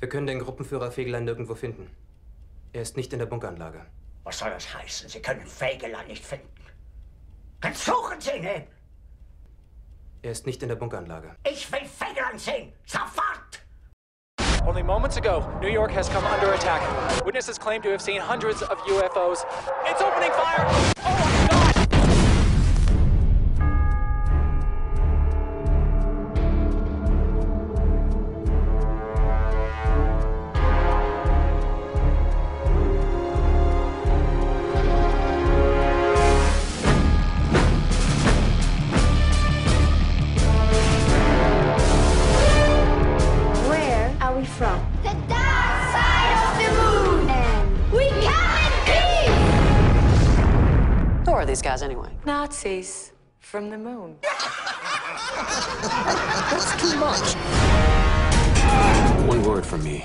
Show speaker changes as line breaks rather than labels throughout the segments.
Wir können den Gruppenführer Fegelein nirgendwo finden. Er ist nicht in der Bunkeranlage.
Was soll das heißen? Sie können Fegelein nicht finden. Dann suchen Sie ihn eben.
Er ist nicht in der Bunkeranlage.
Ich will Fegelein sehen. Sofort!
Only moments ago, New York has come under attack. Witnesses claim to have seen hundreds of UFOs. It's opening fire!
From?
The dark side of the moon!
And
We come in peace!
Who are these guys anyway?
Nazis from the moon. That's too much.
One word from me,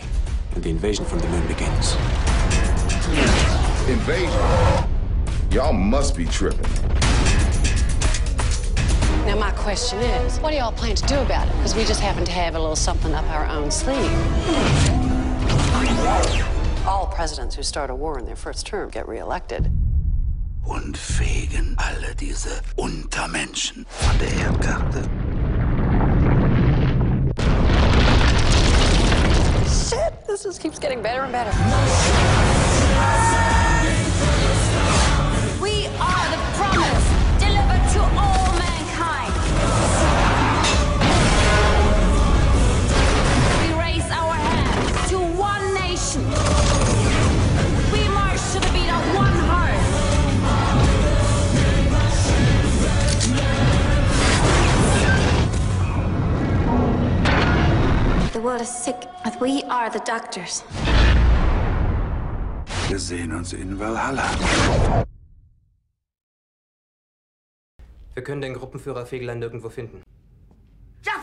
and the invasion from the moon begins.
Invasion? Y'all must be tripping.
Now, my question is, what do y'all plan to do about it? Because we just happen to have a little something up our own sleeve. All presidents who start a war in their first term get reelected.
und fegen alle diese Untermenschen von der Erdkarte.
Shit, this just keeps getting better and better.
World is sick, but we are the doctors.
Wir sehen uns in Valhalla.
Wir können den Gruppenführer Fegelein nirgendwo finden.
Ja,